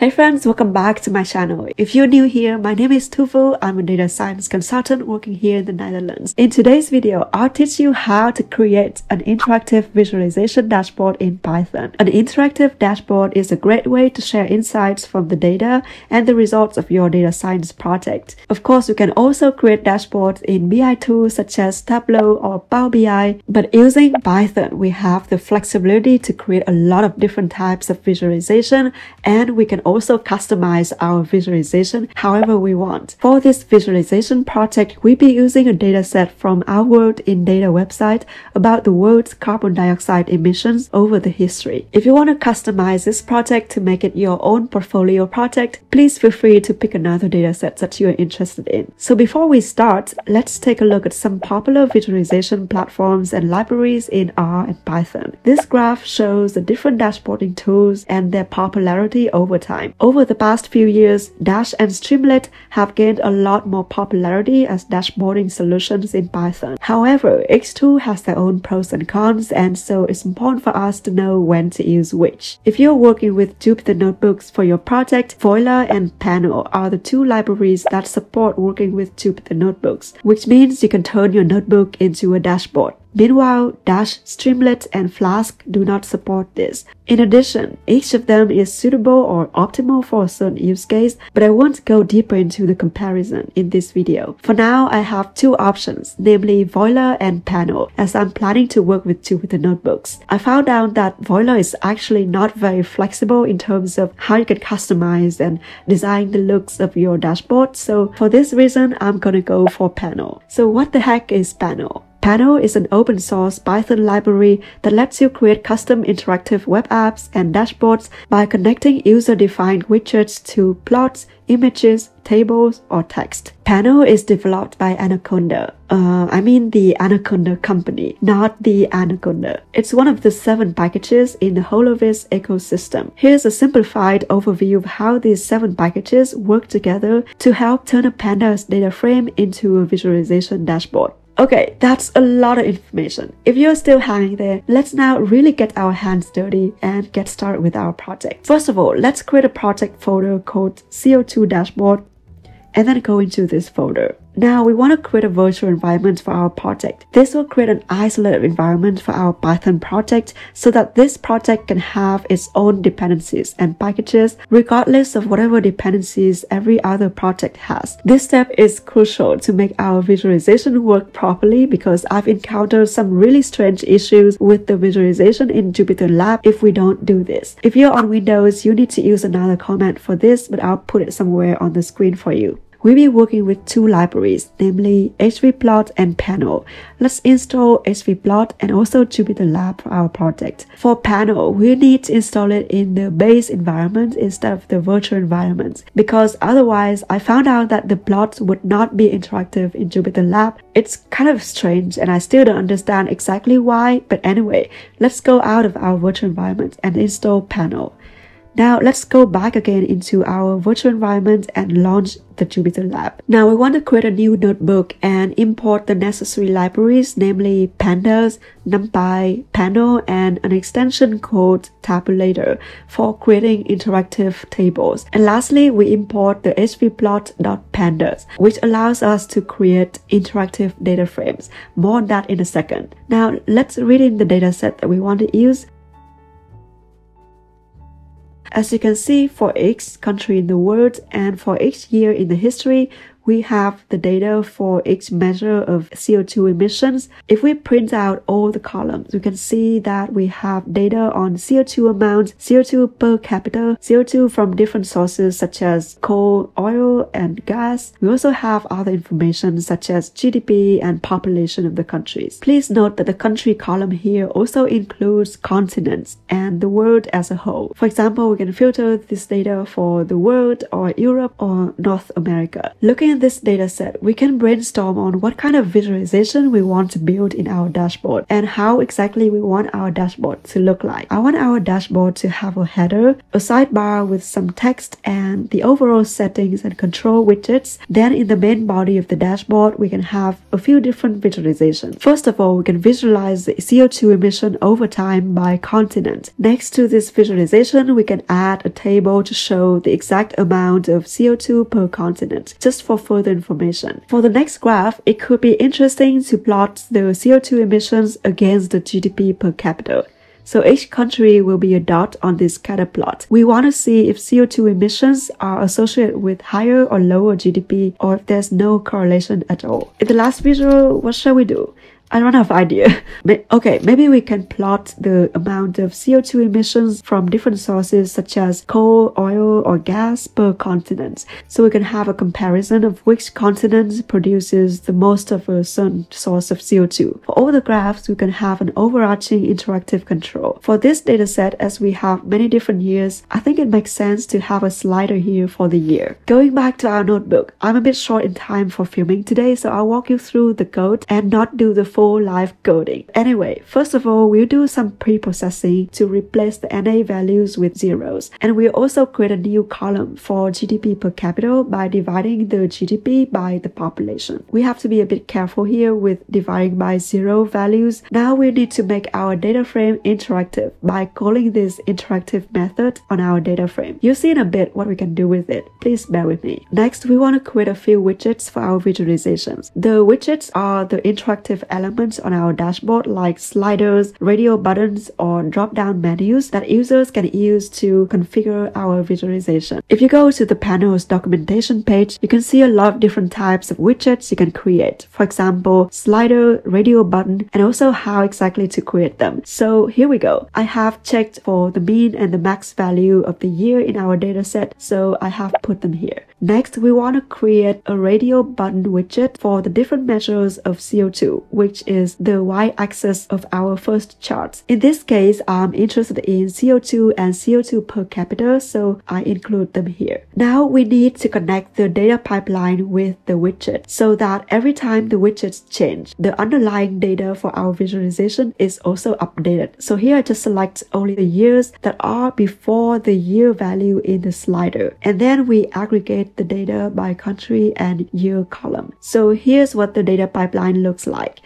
Hey friends, welcome back to my channel. If you're new here, my name is Thu Vu. I'm a data science consultant working here in the Netherlands. In today's video, I'll teach you how to create an interactive visualization dashboard in Python. An interactive dashboard is a great way to share insights from the data and the results of your data science project. Of course, you can also create dashboards in BI tools such as Tableau or Power BI, but using Python, we have the flexibility to create a lot of different types of visualization and we can also customize our visualization however we want. For this visualization project, we'll be using a dataset from our World in Data website about the world's carbon dioxide emissions over the history. If you want to customize this project to make it your own portfolio project, please feel free to pick another dataset that you are interested in. So before we start, let's take a look at some popular visualization platforms and libraries in R and Python. This graph shows the different dashboarding tools and their popularity over time time. Over the past few years, Dash and Streamlit have gained a lot more popularity as dashboarding solutions in Python. However, X2 has their own pros and cons, and so it's important for us to know when to use which. If you're working with Jupyter Notebooks for your project, Voila and Panel are the two libraries that support working with Jupyter Notebooks, which means you can turn your notebook into a dashboard. Meanwhile, Dash, Streamlit, and Flask do not support this. In addition, each of them is suitable or optimal for a certain use case, but I won't go deeper into the comparison in this video. For now, I have two options, namely Voila and Panel, as I'm planning to work with two of the notebooks. I found out that Voila is actually not very flexible in terms of how you can customize and design the looks of your dashboard, so for this reason, I'm gonna go for Panel. So what the heck is Panel? Panel is an open source Python library that lets you create custom interactive web apps and dashboards by connecting user-defined widgets to plots, images, tables, or text. Panel is developed by Anaconda. Uh, I mean the Anaconda company, not the Anaconda. It's one of the seven packages in the HoloViz ecosystem. Here's a simplified overview of how these seven packages work together to help turn a pandas data frame into a visualization dashboard. Okay, that's a lot of information. If you're still hanging there, let's now really get our hands dirty and get started with our project. First of all, let's create a project folder called CO2 dashboard and then go into this folder. Now we want to create a virtual environment for our project. This will create an isolated environment for our Python project so that this project can have its own dependencies and packages regardless of whatever dependencies every other project has. This step is crucial to make our visualization work properly because I've encountered some really strange issues with the visualization in Jupyter Lab if we don't do this. If you're on Windows, you need to use another command for this, but I'll put it somewhere on the screen for you we'll be working with two libraries, namely hvplot and Panel. Let's install hvplot and also Jupyter Lab for our project. For Panel, we need to install it in the base environment instead of the virtual environment because otherwise I found out that the plots would not be interactive in Jupyter Lab. It's kind of strange and I still don't understand exactly why, but anyway, let's go out of our virtual environment and install Panel. Now let's go back again into our virtual environment and launch the Jupyter Lab. Now we want to create a new notebook and import the necessary libraries, namely pandas, numpy, panel, and an extension called tabulator for creating interactive tables. And lastly, we import the hvplot.pandas, which allows us to create interactive data frames. More on that in a second. Now let's read in the dataset that we want to use. As you can see, for each country in the world and for each year in the history, we have the data for each measure of CO2 emissions. If we print out all the columns, we can see that we have data on CO2 amount, CO2 per capita, CO2 from different sources such as coal, oil, and gas. We also have other information such as GDP and population of the countries. Please note that the country column here also includes continents and the world as a whole. For example, we can filter this data for the world or Europe or North America. Looking this data set, we can brainstorm on what kind of visualization we want to build in our dashboard and how exactly we want our dashboard to look like. I want our dashboard to have a header, a sidebar with some text and the overall settings and control widgets. Then in the main body of the dashboard, we can have a few different visualizations. First of all, we can visualize the CO2 emission over time by continent. Next to this visualization, we can add a table to show the exact amount of CO2 per continent, just for further information. For the next graph, it could be interesting to plot the CO2 emissions against the GDP per capita. So each country will be a dot on this scatter plot. We want to see if CO2 emissions are associated with higher or lower GDP or if there's no correlation at all. In the last visual, what shall we do? I don't have idea. okay, maybe we can plot the amount of CO2 emissions from different sources such as coal, oil, or gas per continent. So we can have a comparison of which continent produces the most of a certain source of CO2. For all the graphs, we can have an overarching interactive control. For this dataset, as we have many different years, I think it makes sense to have a slider here for the year. Going back to our notebook, I'm a bit short in time for filming today, so I'll walk you through the code and not do the full full live coding. Anyway, first of all, we'll do some pre-processing to replace the NA values with zeros. And we'll also create a new column for GDP per capita by dividing the GDP by the population. We have to be a bit careful here with dividing by zero values. Now we need to make our data frame interactive by calling this interactive method on our data frame. You'll see in a bit what we can do with it. Please bear with me. Next, we want to create a few widgets for our visualizations. The widgets are the interactive elements elements on our dashboard like sliders, radio buttons, or drop-down menus that users can use to configure our visualization. If you go to the panel's documentation page, you can see a lot of different types of widgets you can create. For example, slider, radio button, and also how exactly to create them. So here we go. I have checked for the mean and the max value of the year in our dataset, so I have put them here. Next, we want to create a radio button widget for the different measures of CO2, which is the y-axis of our first chart. In this case, I'm interested in CO2 and CO2 per capita, so I include them here. Now we need to connect the data pipeline with the widget so that every time the widgets change, the underlying data for our visualization is also updated. So here I just select only the years that are before the year value in the slider. And then we aggregate the data by country and year column. So here's what the data pipeline looks like.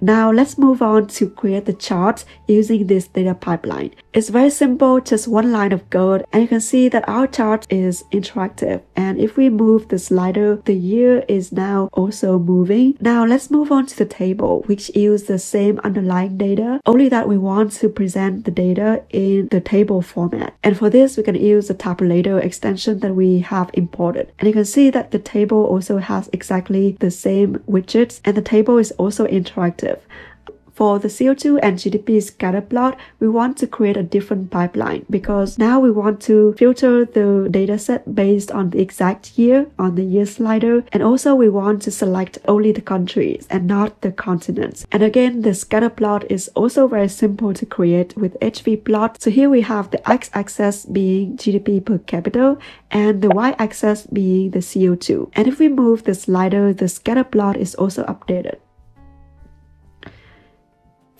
Now let's move on to create the chart using this data pipeline. It's very simple, just one line of code and you can see that our chart is interactive and if we move the slider, the year is now also moving. Now let's move on to the table which uses the same underlying data, only that we want to present the data in the table format. And for this, we can use the tabulator extension that we have imported. And you can see that the table also has exactly the same widgets and the table is also interactive For the CO2 and GDP scatter plot, we want to create a different pipeline because now we want to filter the dataset based on the exact year on the year slider. And also we want to select only the countries and not the continents. And again, the scatter plot is also very simple to create with HV plot. So here we have the x-axis being GDP per capita and the y-axis being the CO2. And if we move the slider, the scatter plot is also updated.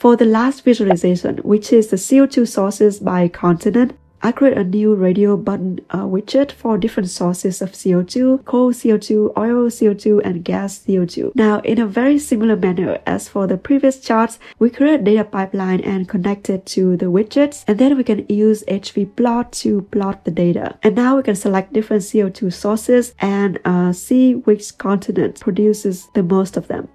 For the last visualization, which is the CO2 sources by continent, I create a new radio button uh, widget for different sources of CO2, coal CO2, oil CO2, and gas CO2. Now, in a very similar manner as for the previous charts, we create data pipeline and connect it to the widgets, and then we can use HV plot to plot the data. And now we can select different CO2 sources and uh, see which continent produces the most of them.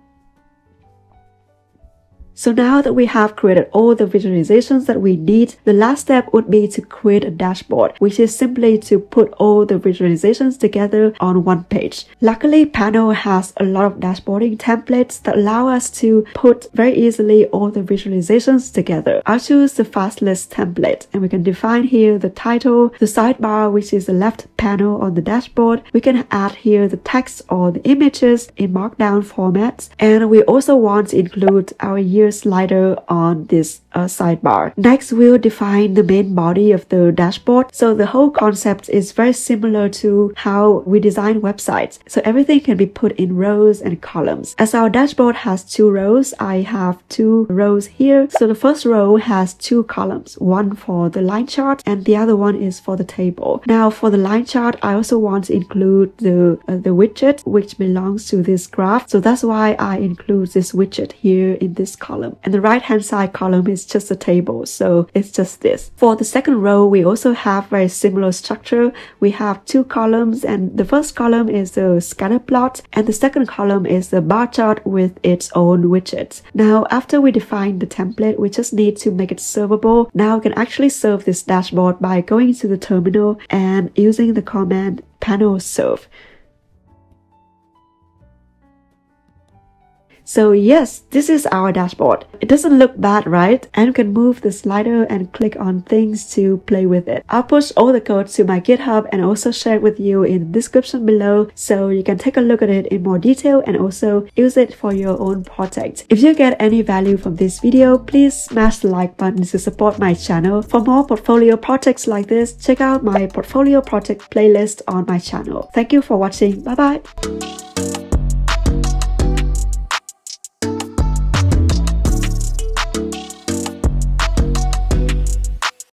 So now that we have created all the visualizations that we need, the last step would be to create a dashboard, which is simply to put all the visualizations together on one page. Luckily, Panel has a lot of dashboarding templates that allow us to put very easily all the visualizations together. I'll choose the fast list template and we can define here the title, the sidebar, which is the left panel on the dashboard. We can add here the text or the images in markdown formats. And we also want to include our year slider on this sidebar. Next, we'll define the main body of the dashboard. So the whole concept is very similar to how we design websites. So everything can be put in rows and columns. As our dashboard has two rows, I have two rows here. So the first row has two columns, one for the line chart and the other one is for the table. Now for the line chart, I also want to include the, uh, the widget which belongs to this graph. So that's why I include this widget here in this column. And the right hand side column is just a table. So it's just this. For the second row, we also have very similar structure. We have two columns and the first column is the scatter plot and the second column is the bar chart with its own widgets. Now, after we define the template, we just need to make it servable. Now we can actually serve this dashboard by going to the terminal and using the command panel serve. So yes, this is our dashboard. It doesn't look bad, right? And you can move the slider and click on things to play with it. I'll push all the code to my GitHub and also share it with you in the description below so you can take a look at it in more detail and also use it for your own project. If you get any value from this video, please smash the like button to support my channel. For more portfolio projects like this, check out my portfolio project playlist on my channel. Thank you for watching. Bye bye.